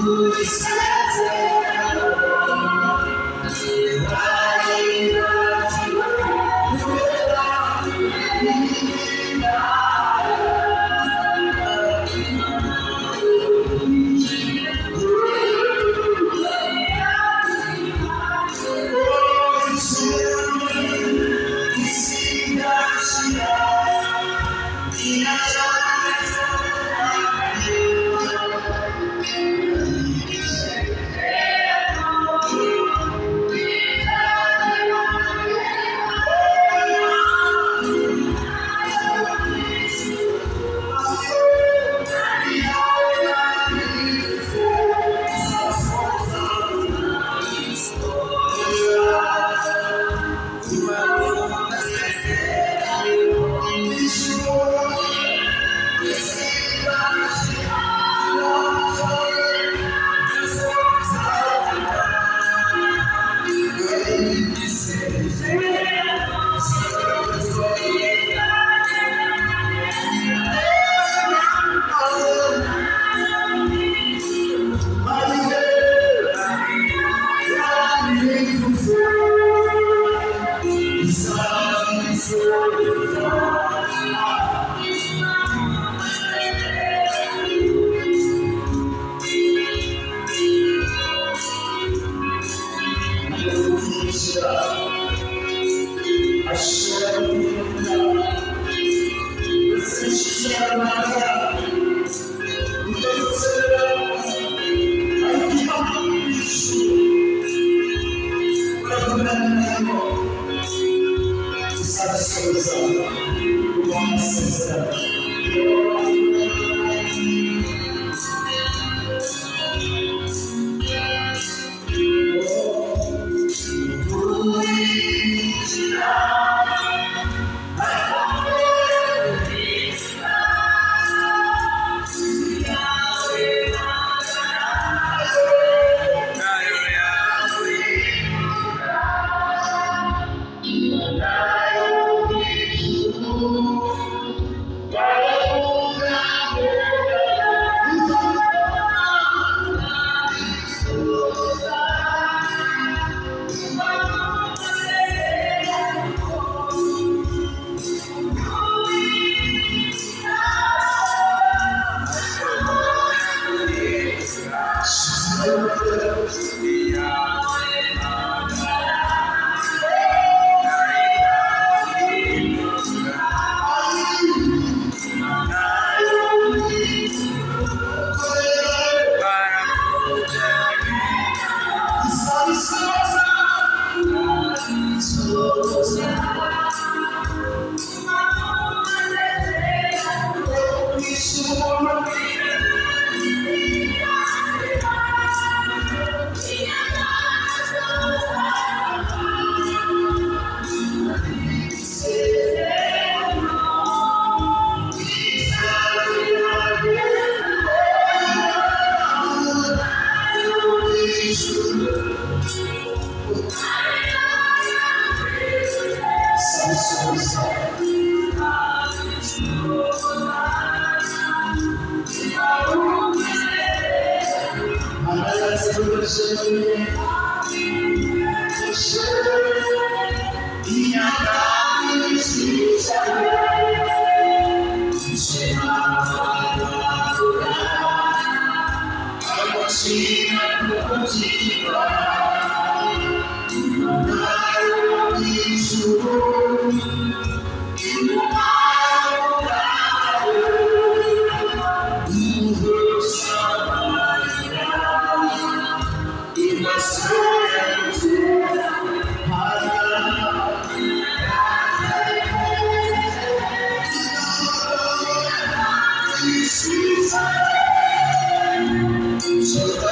hamwe n'iherere y'abarundi Hallelujah. Música Jesus.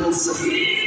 esperança.